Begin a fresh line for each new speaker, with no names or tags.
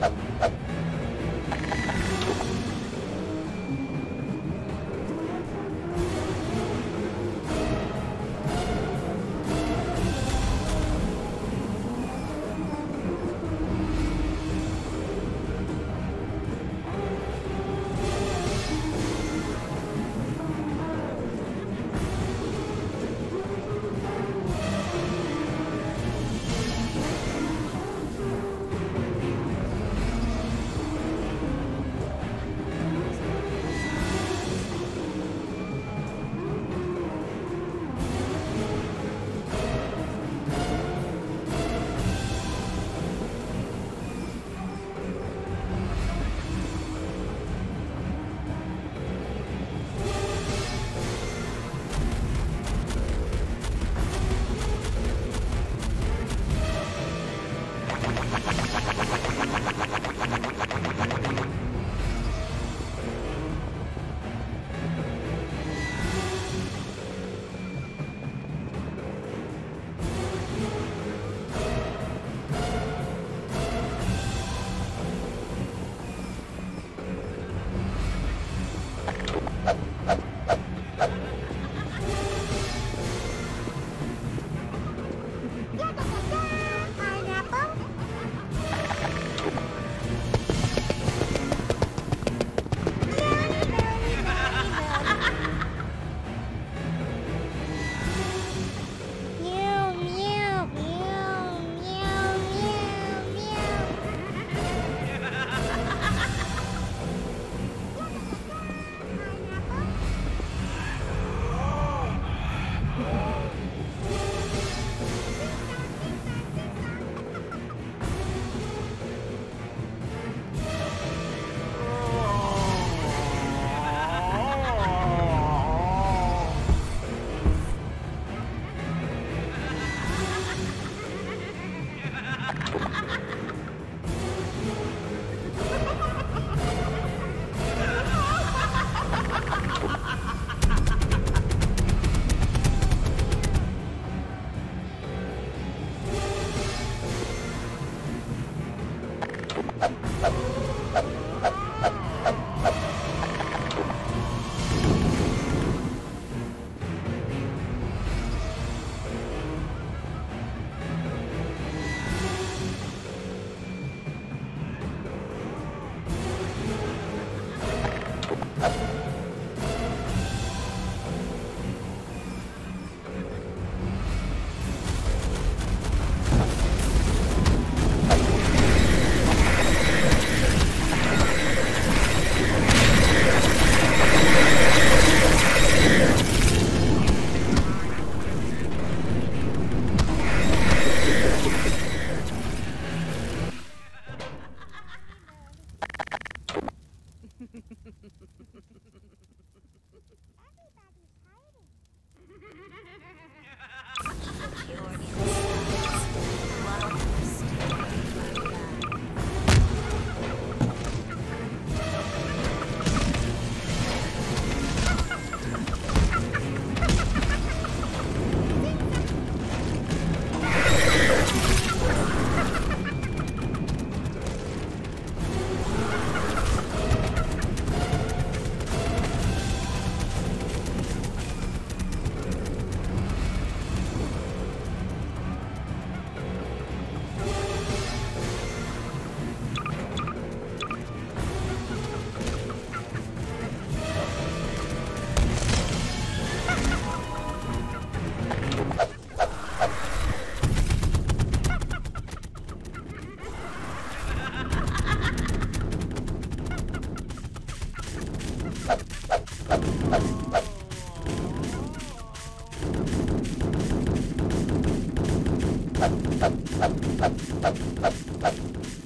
Thank you. Thank you.
Security. Thank you.